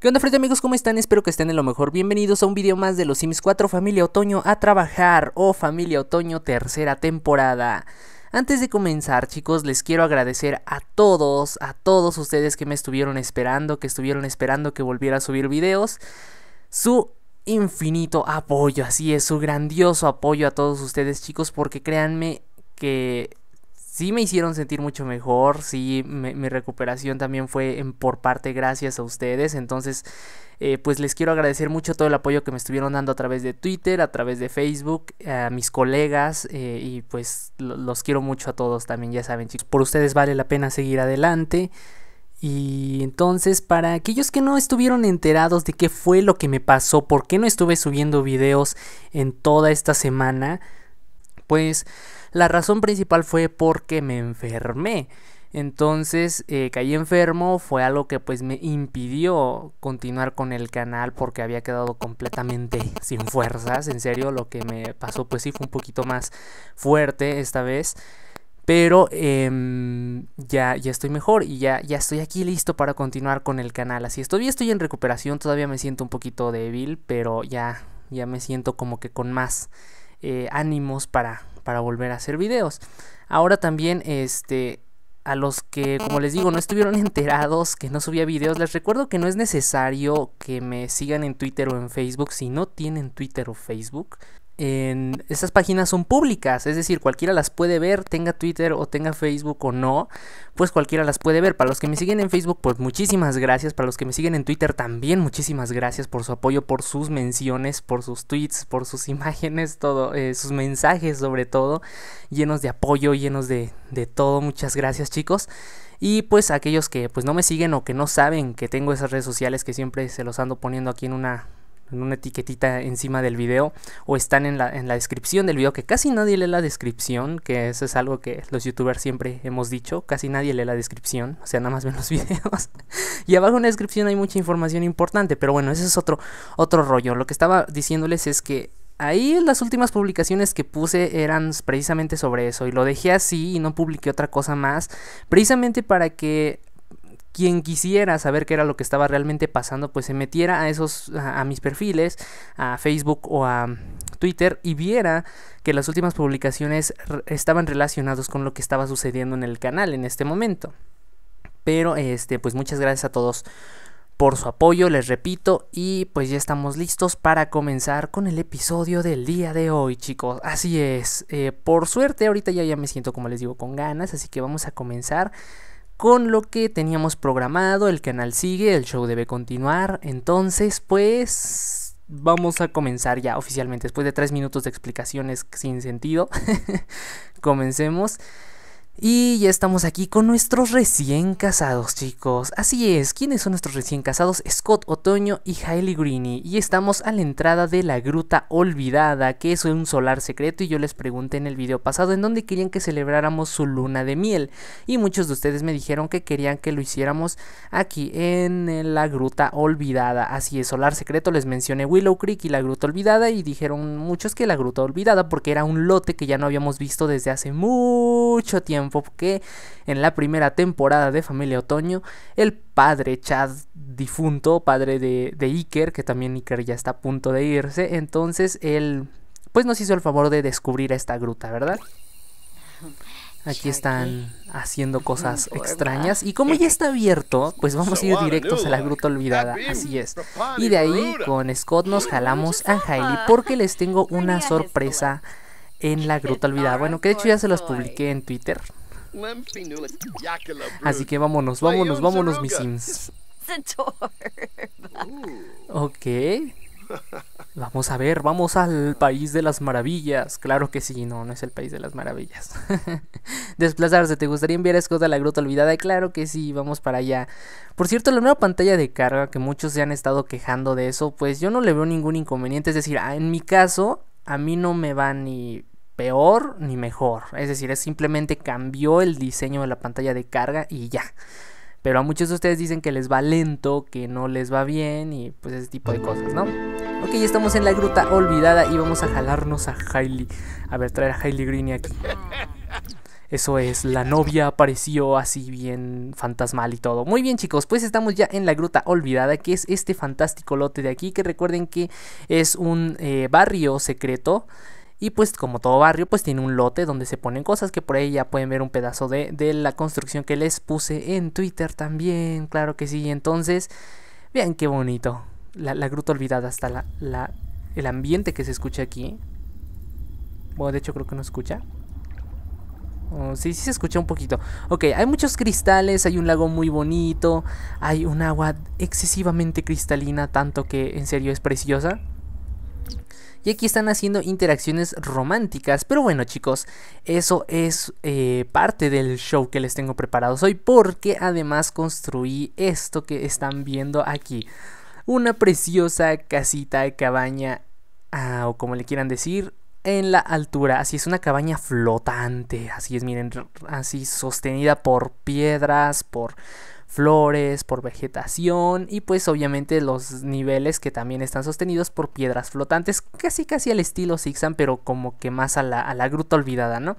¿Qué onda frente amigos? ¿Cómo están? Espero que estén en lo mejor. Bienvenidos a un video más de los Sims 4 Familia Otoño a trabajar o Familia Otoño tercera temporada. Antes de comenzar chicos les quiero agradecer a todos, a todos ustedes que me estuvieron esperando, que estuvieron esperando que volviera a subir videos. Su infinito apoyo, así es, su grandioso apoyo a todos ustedes chicos porque créanme que sí me hicieron sentir mucho mejor, sí, mi recuperación también fue en, por parte gracias a ustedes, entonces eh, pues les quiero agradecer mucho todo el apoyo que me estuvieron dando a través de Twitter, a través de Facebook, a mis colegas eh, y pues los quiero mucho a todos también, ya saben por ustedes vale la pena seguir adelante. Y entonces, para aquellos que no estuvieron enterados de qué fue lo que me pasó, por qué no estuve subiendo videos en toda esta semana, pues la razón principal fue porque me enfermé. Entonces eh, caí enfermo, fue algo que pues me impidió continuar con el canal porque había quedado completamente sin fuerzas. En serio, lo que me pasó pues sí fue un poquito más fuerte esta vez. Pero em, ya, ya estoy mejor y ya, ya estoy aquí listo para continuar con el canal. Así es, todavía estoy en recuperación, todavía me siento un poquito débil, pero ya, ya me siento como que con más eh, ánimos para, para volver a hacer videos. Ahora también, este, a los que, como les digo, no estuvieron enterados que no subía videos, les recuerdo que no es necesario que me sigan en Twitter o en Facebook si no tienen Twitter o Facebook en estas páginas son públicas, es decir, cualquiera las puede ver, tenga Twitter o tenga Facebook o no, pues cualquiera las puede ver. Para los que me siguen en Facebook, pues muchísimas gracias. Para los que me siguen en Twitter, también muchísimas gracias por su apoyo, por sus menciones, por sus tweets, por sus imágenes, todo, eh, sus mensajes sobre todo, llenos de apoyo, llenos de, de todo. Muchas gracias chicos. Y pues aquellos que pues no me siguen o que no saben que tengo esas redes sociales que siempre se los ando poniendo aquí en una en una etiquetita encima del video o están en la, en la descripción del video que casi nadie lee la descripción que eso es algo que los youtubers siempre hemos dicho casi nadie lee la descripción o sea nada más ven los videos. Y abajo en la descripción hay mucha información importante pero bueno ese es otro otro rollo. Lo que estaba diciéndoles es que Ahí las últimas publicaciones que puse eran precisamente sobre eso y lo dejé así y no publiqué otra cosa más, precisamente para que quien quisiera saber qué era lo que estaba realmente pasando, pues se metiera a esos a, mis perfiles, a Facebook o a Twitter y viera que las últimas publicaciones estaban relacionados con lo que estaba sucediendo en el canal en este momento. Pero este, pues muchas gracias a todos por su apoyo, les repito, y pues ya estamos listos para comenzar con el episodio del día de hoy, chicos. Así es, eh, por suerte ahorita ya, ya me siento, como les digo, con ganas, así que vamos a comenzar con lo que teníamos programado. El canal sigue, el show debe continuar. Entonces, pues vamos a comenzar ya oficialmente. Después de tres minutos de explicaciones sin sentido, comencemos. Y ya estamos aquí con nuestros recién casados, chicos. Así es, ¿quiénes son nuestros recién casados? Scott Otoño y Hailey Greeny. Y estamos a la entrada de la Gruta Olvidada, que es un solar secreto. Y yo les pregunté en el video pasado en dónde querían que celebráramos su luna de miel. Y muchos de ustedes me dijeron que querían que lo hiciéramos aquí en la Gruta Olvidada. Así es, solar secreto. Les mencioné Willow Creek y la Gruta Olvidada. Y dijeron muchos que la Gruta Olvidada, porque era un lote que ya no habíamos visto desde hace mucho tiempo que en la primera temporada de Familia Otoño, el padre Chad difunto, padre de, de Iker, que también Iker ya está a punto de irse, entonces él pues nos hizo el favor de descubrir esta gruta, ¿verdad? Aquí están haciendo cosas extrañas. Y como ya está abierto, pues vamos a ir directos a la gruta olvidada. Así es. Y de ahí con Scott nos jalamos a Hailey porque les tengo una sorpresa en la gruta olvidada. Bueno, que de hecho ya se los publiqué en Twitter. Así que vámonos, vámonos, vámonos, mis sims. Ok. Vamos a ver, vamos al país de las maravillas. Claro que sí, no, no es el país de las maravillas. Desplazarse, ¿te gustaría enviar a Scott a la gruta olvidada? Claro que sí, vamos para allá. Por cierto, la nueva pantalla de carga, que muchos se han estado quejando de eso, pues yo no le veo ningún inconveniente. Es decir, ah, en mi caso, a mí no me va ni peor ni mejor. Es decir, es simplemente cambió el diseño de la pantalla de carga y ya. Pero a muchos de ustedes dicen que les va lento, que no les va bien y pues ese tipo de cosas, ¿no? Ok, ya estamos en la gruta olvidada y vamos a jalarnos a Hailey. A ver, traer a Hailey Green aquí. Eso es, la novia apareció así bien fantasmal y todo. Muy bien chicos, pues estamos ya en la gruta olvidada, que es este fantástico lote de aquí, que recuerden que es un eh, barrio secreto. Y pues como todo barrio, pues tiene un lote donde se ponen cosas que por ahí ya pueden ver un pedazo de, de la construcción que les puse en Twitter también, claro que sí. Entonces, vean qué bonito. La, la gruta olvidada, hasta la, la, el ambiente que se escucha aquí. Bueno, de hecho creo que no escucha. Oh, sí, sí se escucha un poquito. Ok, hay muchos cristales, hay un lago muy bonito, hay un agua excesivamente cristalina, tanto que en serio es preciosa. Y aquí están haciendo interacciones románticas. Pero bueno chicos, eso es eh, parte del show que les tengo preparado hoy. Porque además construí esto que están viendo aquí. Una preciosa casita de cabaña, ah, o como le quieran decir, en la altura. Así es una cabaña flotante. Así es, miren, así sostenida por piedras, por flores, por vegetación y pues obviamente los niveles que también están sostenidos por piedras flotantes, casi casi al estilo Zigzag, pero como que más a la, a la gruta olvidada, ¿no?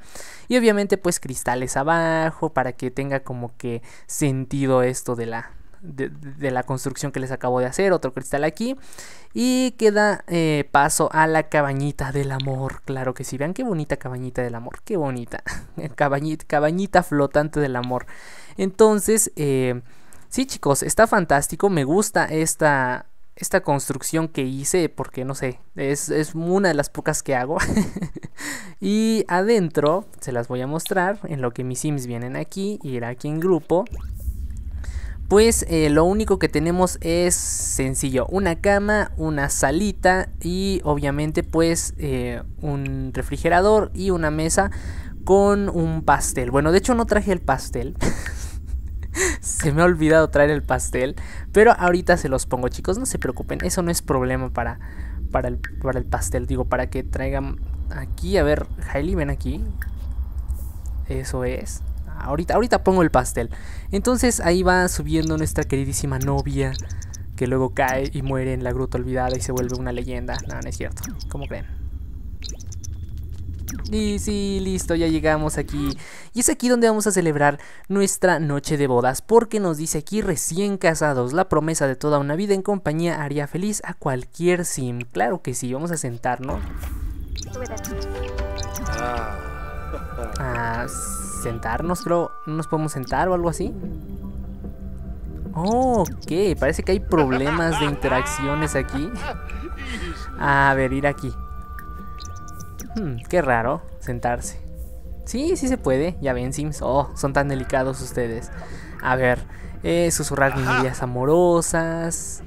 Y obviamente pues cristales abajo para que tenga como que sentido esto de la, de, la construcción que les acabo de hacer, otro cristal aquí. Y queda eh, paso a la cabañita del amor, claro que sí, vean qué bonita cabañita del amor, qué bonita, cabañita, cabañita flotante del amor. Entonces, eh, sí chicos, está fantástico, me gusta esta, esta construcción que hice porque no sé, es, es, una de las pocas que hago. y adentro se las voy a mostrar en lo que mis sims vienen aquí, ir aquí en grupo pues eh, lo único que tenemos es sencillo, una cama, una salita y obviamente pues eh, un refrigerador y una mesa con un pastel. Bueno, de hecho no traje el pastel. se me ha olvidado traer el pastel, pero ahorita se los pongo chicos, no se preocupen, eso no es problema para, para, el, para el pastel, digo, para que traigan aquí, a ver, Hailey, ven aquí. Eso es. Ahorita, ahorita pongo el pastel. Entonces ahí va subiendo nuestra queridísima novia. Que luego cae y muere en la gruta olvidada y se vuelve una leyenda. No, no es cierto. ¿Cómo creen? Y sí, listo, ya llegamos aquí. Y es aquí donde vamos a celebrar nuestra noche de bodas. Porque nos dice aquí recién casados. La promesa de toda una vida en compañía haría feliz a cualquier sim. Claro que sí, vamos a sentarnos. Ah, sentarnos, creo. ¿No nos podemos sentar o algo así? Oh, ok, parece que hay problemas de interacciones aquí. A ver, ir aquí. Hmm, qué raro, sentarse. Sí, sí se puede, ya ven Sims. Oh, son tan delicados ustedes. A ver, eh, susurrar minorías amorosas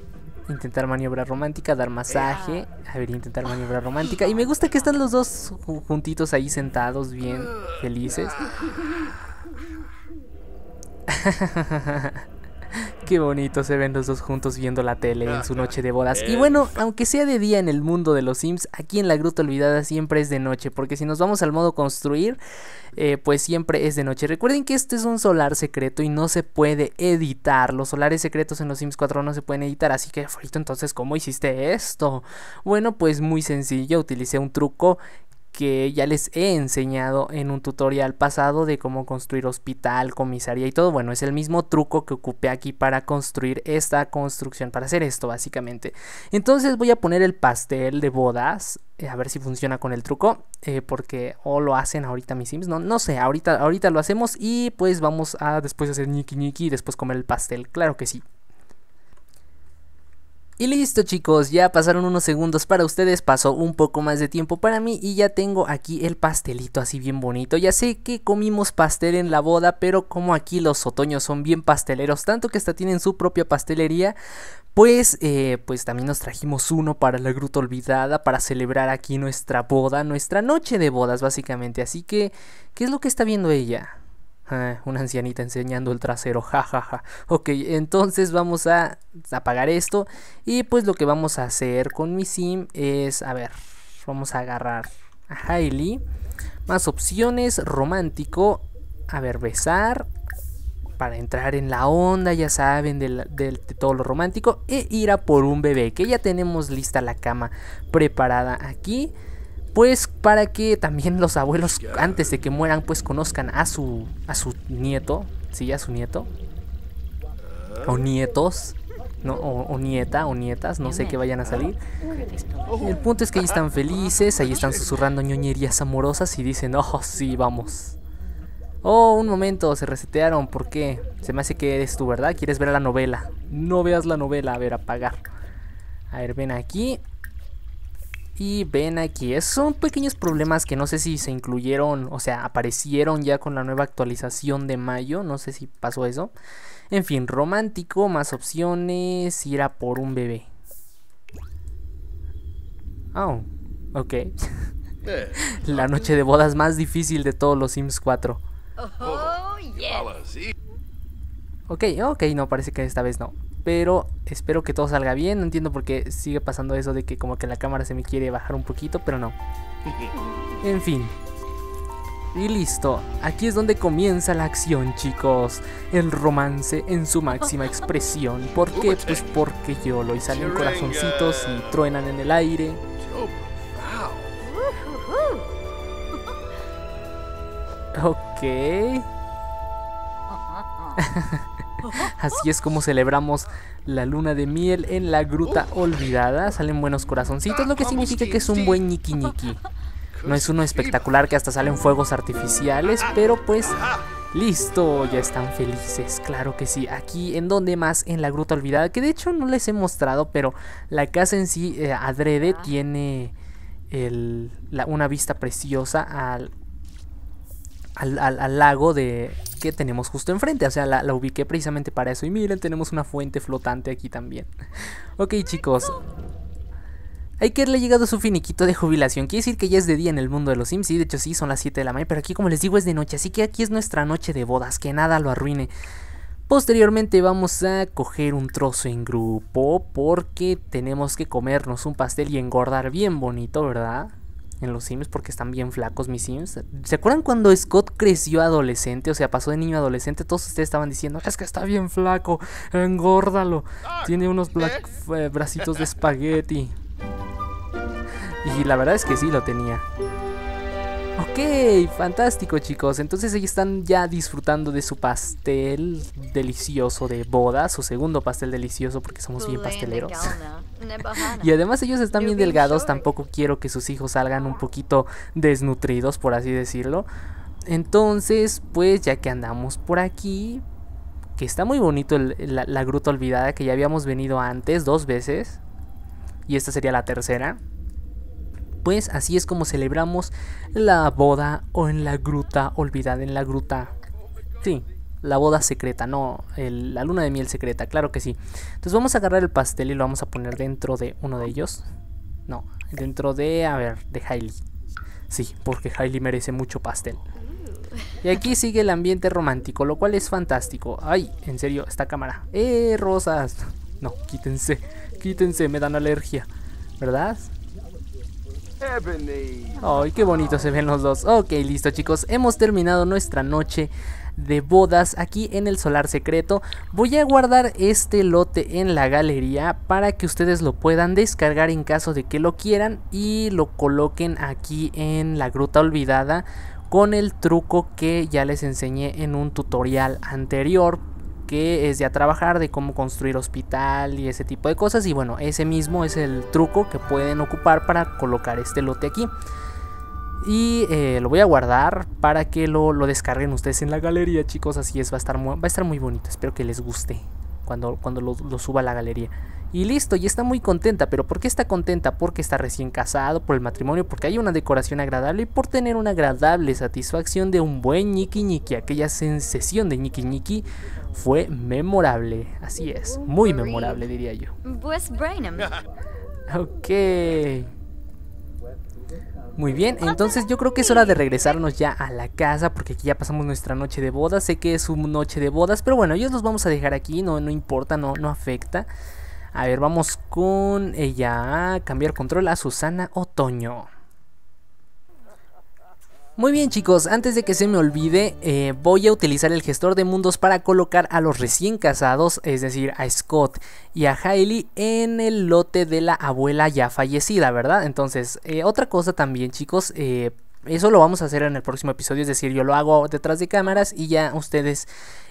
intentar maniobra romántica, dar masaje, a ver, intentar maniobra romántica. Y me gusta que están los dos juntitos ahí sentados, bien felices. Qué bonito se ven los dos juntos viendo la tele en su noche de bodas. Y bueno, aunque sea de día en el mundo de los Sims, aquí en la Gruta Olvidada siempre es de noche. Porque si nos vamos al modo construir, eh, pues siempre es de noche. Recuerden que este es un solar secreto y no se puede editar. Los solares secretos en los Sims 4 no se pueden editar. Así que, entonces, ¿cómo hiciste esto? Bueno, pues muy sencillo. Utilicé un truco que ya les he enseñado en un tutorial pasado de cómo construir hospital, comisaría y todo. Bueno, es el mismo truco que ocupé aquí para construir esta construcción, para hacer esto básicamente. Entonces voy a poner el pastel de bodas, eh, a ver si funciona con el truco, eh, porque o lo hacen ahorita mis sims, no, no sé, ahorita, ahorita lo hacemos y pues vamos a después hacer ñiqui ñiqui y después comer el pastel, claro que sí. Y listo chicos, ya pasaron unos segundos para ustedes, pasó un poco más de tiempo para mí y ya tengo aquí el pastelito así bien bonito. Ya sé que comimos pastel en la boda, pero como aquí los otoños son bien pasteleros, tanto que hasta tienen su propia pastelería, pues, eh, pues también nos trajimos uno para la gruta olvidada, para celebrar aquí nuestra boda, nuestra noche de bodas básicamente. Así que, ¿qué es lo que está viendo ella? Ah, una ancianita enseñando el trasero, jajaja. Ja, ja. Ok, entonces vamos a apagar esto. Y pues lo que vamos a hacer con mi sim es, a ver, vamos a agarrar a Hailey. Más opciones, romántico. A ver, besar. Para entrar en la onda, ya saben, de todo lo romántico. E ir a por un bebé, que ya tenemos lista la cama preparada aquí pues para que también los abuelos antes de que mueran pues conozcan a su a su nieto, sí, a su nieto o nietos, no o, nieta o nietas, no sé qué vayan a salir. El punto es que ahí están felices, ahí están susurrando ñoñerías amorosas y dicen, "Oh, sí, vamos." Oh, un momento, se resetearon, ¿por qué? Se me hace que eres tú, ¿verdad? ¿Quieres ver la novela? No veas la novela, a ver, apagar. A ver, ven aquí. Y ven aquí, esos son pequeños problemas que no sé si se incluyeron, o sea, aparecieron ya con la nueva actualización de mayo, no sé si pasó eso. En fin, romántico, más opciones, ir a por un bebé. Oh, ok. Eh. la noche de bodas más difícil de todos los Sims 4. Oh, Ok, ok, no, parece que esta vez no. Pero espero que todo salga bien. No entiendo por qué sigue pasando eso de que como que la cámara se me quiere bajar un poquito, pero no. En fin. Y listo. Aquí es donde comienza la acción, chicos. El romance en su máxima expresión. ¿Por qué? Pues porque yo lo y salen corazoncitos y truenan en el aire. Ok. Así es como celebramos la luna de miel en la gruta olvidada. Salen buenos corazoncitos, lo que significa que es un buen ñiqui ñiqui. No es uno espectacular que hasta salen fuegos artificiales, pero pues listo, ya están felices, claro que sí. Aquí, ¿en donde más? En la gruta olvidada, que de hecho no les he mostrado, pero la casa en sí, eh, adrede, tiene una vista preciosa al al, lago de que tenemos justo enfrente. O sea, la, la, ubiqué precisamente para eso. Y miren, tenemos una fuente flotante aquí también. ok, chicos. Hay que haberle llegado su finiquito de jubilación. Quiere decir que ya es de día en el mundo de los Sims. Sí, de hecho sí, son las 7 de la mañana. Pero aquí, como les digo, es de noche. Así que aquí es nuestra noche de bodas. Que nada lo arruine. Posteriormente vamos a coger un trozo en grupo. Porque tenemos que comernos un pastel y engordar bien bonito, ¿verdad? En los Sims porque están bien flacos mis Sims. ¿Se acuerdan cuando Scott creció adolescente? O sea, pasó de niño a adolescente. Todos ustedes estaban diciendo, es que está bien flaco, engórdalo. Tiene unos eh, bracitos de espagueti. Y la verdad es que sí lo tenía. Ok, fantástico chicos. Entonces ahí están ya disfrutando de su pastel delicioso de boda, su segundo pastel delicioso porque somos bien pasteleros. y además ellos están bien delgados, tampoco quiero que sus hijos salgan un poquito desnutridos, por así decirlo. Entonces, pues ya que andamos por aquí, que está muy bonito la gruta olvidada que ya habíamos venido antes dos veces. Y esta sería la tercera pues así es como celebramos la boda o en la gruta olvidada, en la gruta. Sí, la boda secreta, no, la luna de miel secreta, claro que sí. Entonces vamos a agarrar el pastel y lo vamos a poner dentro de uno de ellos. No, dentro de, a ver, de Hailey. Sí, porque Hailey merece mucho pastel. Y aquí sigue el ambiente romántico, lo cual es fantástico. Ay, en serio, esta cámara. ¡Eh, rosas! No, quítense, quítense, me dan alergia. ¿Verdad? Ay, qué bonito se ven los dos. Ok, listo chicos, hemos terminado nuestra noche de bodas aquí en el solar secreto. Voy a guardar este lote en la galería para que ustedes lo puedan descargar en caso de que lo quieran y lo coloquen aquí en la gruta olvidada con el truco que ya les enseñé en un tutorial anterior que es ya trabajar de cómo construir hospital y ese tipo de cosas. Y bueno, ese mismo es el truco que pueden ocupar para colocar este lote aquí. Y eh, lo voy a guardar para que lo, descarguen ustedes en la galería, chicos. Así es, va a estar va a estar muy bonito. Espero que les guste cuando, cuando lo, lo suba a la galería. Y listo, y está muy contenta. ¿Pero por qué está contenta? Porque está recién casado, por el matrimonio, porque hay una decoración agradable y por tener una agradable satisfacción de un buen ñiqui ñiqui. Aquella sensación de ñiqui ñiqui fue memorable. Así es, muy memorable diría yo. Pues ok. Muy bien, entonces yo creo que es hora de regresarnos ya a la casa porque aquí ya pasamos nuestra noche de bodas. Sé que es una noche de bodas, pero bueno, ellos los vamos a dejar aquí, no, no importa, no, no afecta. A ver, vamos con ella. Cambiar control a Susana Otoño. Muy bien chicos, antes de que se me olvide, eh, voy a utilizar el gestor de mundos para colocar a los recién casados, es decir, a Scott y a Hailey en el lote de la abuela ya fallecida, ¿verdad? Entonces, eh, otra cosa también chicos, eh, eso lo vamos a hacer en el próximo episodio, es decir, yo lo hago detrás de cámaras y ya ustedes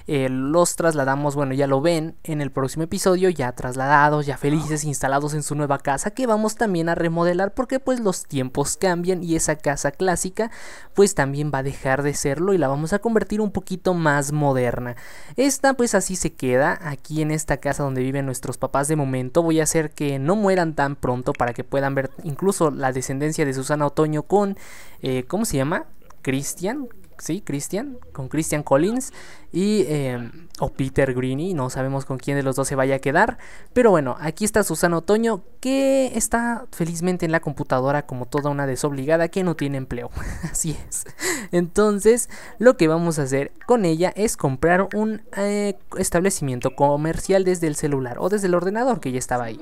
eh, los trasladamos, bueno, ya lo ven en el próximo episodio, ya trasladados, ya felices, instalados en su nueva casa que vamos también a remodelar porque pues los tiempos cambian y esa casa clásica pues también va a dejar de serlo y la vamos a convertir un poquito más moderna. Esta pues así se queda aquí en esta casa donde viven nuestros papás de momento. Voy a hacer que no mueran tan pronto para que puedan ver incluso la descendencia de Susana Otoño con, eh, ¿cómo se llama? Christian, sí, Christian, con Christian Collins y em, o Peter Greeny, no sabemos con quién de los dos se vaya a quedar, pero bueno, aquí está Susana Otoño que está felizmente en la computadora como toda una desobligada que no tiene empleo, así es. Entonces, lo que vamos a hacer con ella es comprar un eh, establecimiento comercial desde el celular o desde el ordenador que ya estaba ahí.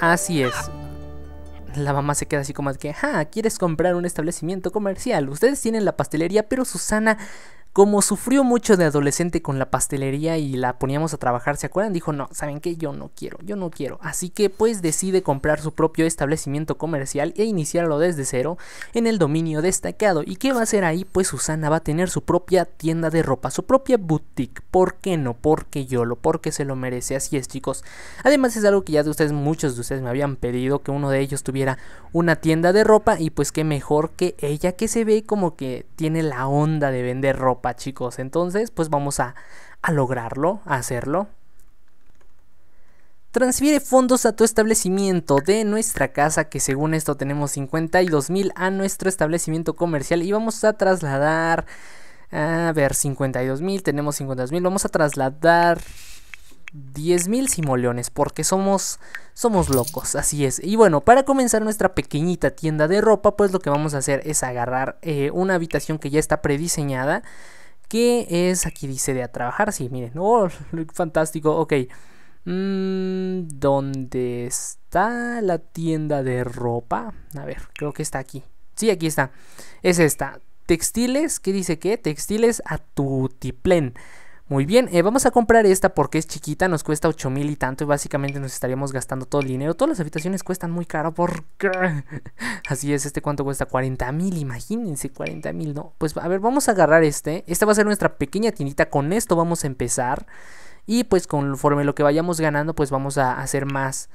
Así es, la mamá se queda así como que, ah, ¿quieres comprar un establecimiento comercial? Ustedes tienen la pastelería, pero Susana como sufrió mucho de adolescente con la pastelería y la poníamos a trabajar, ¿se acuerdan? Dijo, no, ¿saben qué? Yo no quiero, yo no quiero. Así que pues decide comprar su propio establecimiento comercial e iniciarlo desde cero en el dominio destacado. ¿Y qué va a hacer ahí? Pues Susana va a tener su propia tienda de ropa, su propia boutique. ¿Por qué no? Porque yo lo, porque se lo merece. Así es, chicos. Además es algo que ya de ustedes, muchos de ustedes me habían pedido que uno de ellos tuviera una tienda de ropa y pues qué mejor que ella que se ve como que tiene la onda de vender ropa chicos. Entonces, pues vamos a, a lograrlo, a hacerlo. Transfiere fondos a tu establecimiento de nuestra casa, que según esto tenemos 52 mil, a nuestro establecimiento comercial. Y vamos a trasladar, a ver, 52 mil, tenemos 52 mil. Vamos a trasladar 10 mil simoleones, porque somos, somos locos, así es. Y bueno, para comenzar nuestra pequeñita tienda de ropa, pues lo que vamos a hacer es agarrar eh, una habitación que ya está prediseñada que es, aquí dice de a trabajar, sí, miren, oh, fantástico, ok. Mm, ¿Dónde está la tienda de ropa? A ver, creo que está aquí. Sí, aquí está. Es esta. Textiles, ¿qué dice qué? Textiles a tu tiplén. Muy bien, eh, vamos a comprar esta porque es chiquita, nos cuesta 8 mil y tanto y básicamente nos estaríamos gastando todo el dinero. Todas las habitaciones cuestan muy caro porque... Así es, este cuánto cuesta 40 mil, imagínense 40 mil, ¿no? Pues a ver, vamos a agarrar este. Esta va a ser nuestra pequeña tiendita, con esto vamos a empezar. Y pues conforme lo que vayamos ganando, pues vamos a hacer más,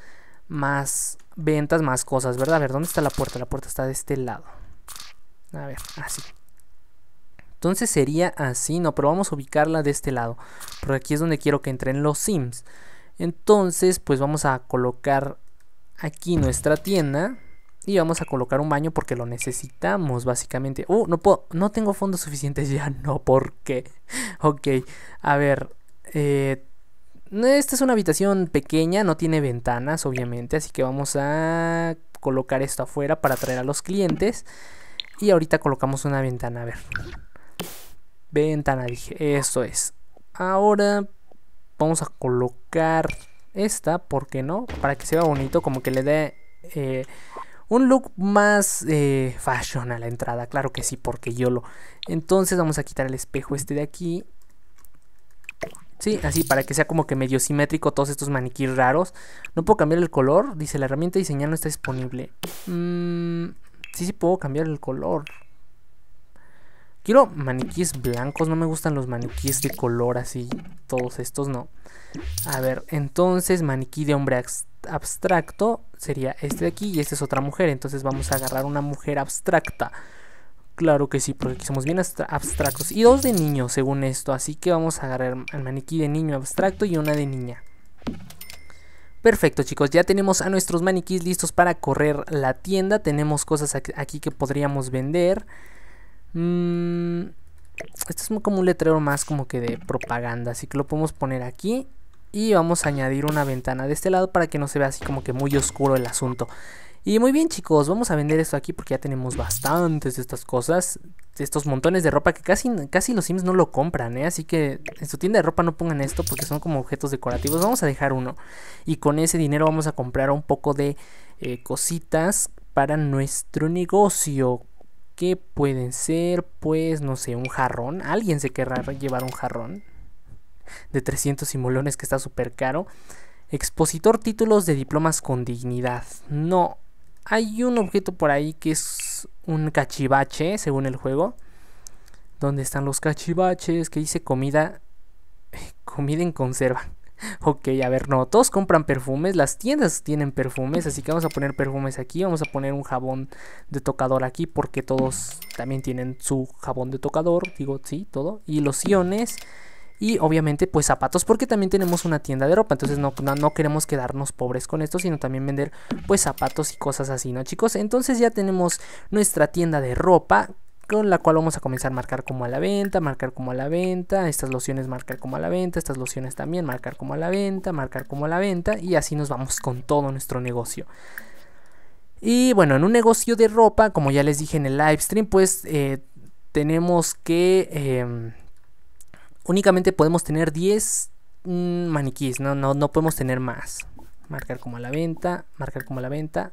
más ventas, más cosas, ¿verdad? A ver, ¿dónde está la puerta? La puerta está de este lado. A ver, así. Entonces sería así, no, pero vamos a ubicarla de este lado. Porque aquí es donde quiero que entren los sims. Entonces, pues vamos a colocar aquí nuestra tienda. Y vamos a colocar un baño porque lo necesitamos, básicamente. Uh, no puedo, no tengo fondos suficientes ya, no, ¿por qué? ok, a ver, eh, esta es una habitación pequeña, no tiene ventanas, obviamente, así que vamos a colocar esto afuera para atraer a los clientes. Y ahorita colocamos una ventana, a ver. Ventana, dije, eso es. Ahora vamos a colocar esta, ¿por qué no? Para que se vea bonito, como que le dé eh, un look más eh, fashion a la entrada. Claro que sí, porque yo lo... Entonces vamos a quitar el espejo este de aquí. Sí, así, para que sea como que medio simétrico todos estos maniquíes raros. No puedo cambiar el color, dice la herramienta diseñar no está disponible. Mm, sí, sí puedo cambiar el color. Quiero maniquíes blancos, no me gustan los maniquíes de color así, todos estos no. A ver, entonces maniquí de hombre abstracto sería este de aquí y esta es otra mujer, entonces vamos a agarrar una mujer abstracta. Claro que sí, porque aquí somos bien abstractos. Y dos de niño, según esto. Así que vamos a agarrar el maniquí de niño abstracto y una de niña. Perfecto chicos, ya tenemos a nuestros maniquís listos para correr la tienda. Tenemos cosas aquí que podríamos vender. Mm, esto es como un letrero más como que de propaganda, así que lo podemos poner aquí y vamos a añadir una ventana de este lado para que no se vea así como que muy oscuro el asunto. Y muy bien chicos, vamos a vender esto aquí porque ya tenemos bastantes de estas cosas, de estos montones de ropa que casi, casi los sims no lo compran, ¿eh? así que en su tienda de ropa no pongan esto porque son como objetos decorativos, vamos a dejar uno y con ese dinero vamos a comprar un poco de eh, cositas para nuestro negocio que pueden ser, pues, no sé, un jarrón. Alguien se querrá llevar un jarrón de 300 simoleones que está súper caro. Expositor títulos de diplomas con dignidad. No, hay un objeto por ahí que es un cachivache, según el juego. ¿Dónde están los cachivaches? Que dice comida. Comida en conserva. Ok, a ver, no, todos compran perfumes, las tiendas tienen perfumes, así que vamos a poner perfumes aquí, vamos a poner un jabón de tocador aquí, porque todos también tienen su jabón de tocador, digo, sí, todo, y lociones, y obviamente pues zapatos, porque también tenemos una tienda de ropa, entonces no, no, no queremos quedarnos pobres con esto, sino también vender pues zapatos y cosas así, ¿no chicos? Entonces ya tenemos nuestra tienda de ropa, con la cual vamos a comenzar a marcar como a la venta, marcar como a la venta, estas lociones marcar como a la venta, estas lociones también marcar como a la venta, marcar como a la venta y así nos vamos con todo nuestro negocio. Y bueno, en un negocio de ropa, como ya les dije en el live stream, pues eh, tenemos que... Em, únicamente podemos tener 10 mm, maniquíes, no, no, no podemos tener más. Marcar como a la venta, marcar como a la venta,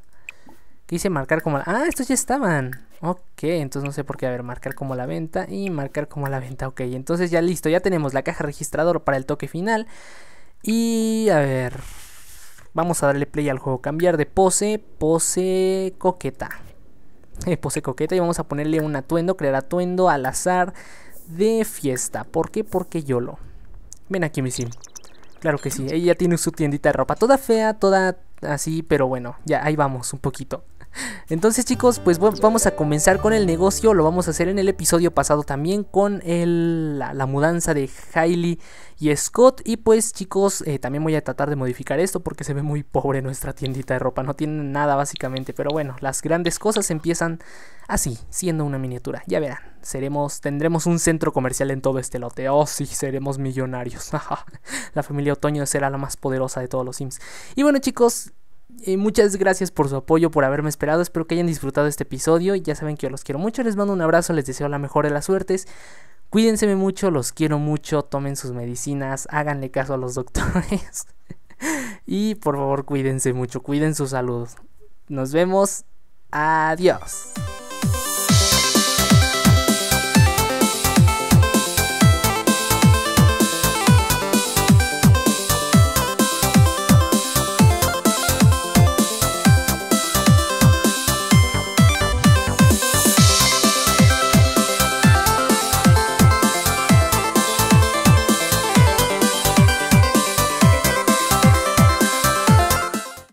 Quise marcar como... Ah, estos ya estaban. Ok, entonces no sé por qué. A ver, marcar como la venta y marcar como la venta. Ok, entonces ya listo. Ya tenemos la caja registrador para el toque final. Y a ver... Vamos a darle play al juego. Cambiar de pose. Pose coqueta. Eh, pose coqueta. Y vamos a ponerle un atuendo. Crear atuendo al azar de fiesta. ¿Por qué? Porque YOLO. Ven aquí, mi. Claro que sí. Ella tiene su tiendita de ropa. Toda fea, toda así. Pero bueno, ya ahí vamos un poquito. Entonces chicos, pues vamos a comenzar con el negocio, lo vamos a hacer en el episodio pasado también con la, mudanza de Hailey y Scott. Y pues chicos, eh, también voy a tratar de modificar esto porque se ve muy pobre nuestra tiendita de ropa, no tiene nada básicamente, pero bueno, las grandes cosas empiezan así, siendo una miniatura, ya verán, seremos, tendremos un centro comercial en todo este lote, oh sí, seremos millonarios, la familia Otoño será la más poderosa de todos los Sims. Y bueno chicos, muchas gracias por su apoyo, por haberme esperado. Espero que hayan disfrutado este episodio. Ya saben que yo los quiero mucho. Les mando un abrazo. Les deseo la mejor de las suertes. Cuídense mucho, los quiero mucho. Tomen sus medicinas. Háganle caso a los doctores. y por favor, cuídense mucho. Cuiden su salud. Nos vemos. Adiós.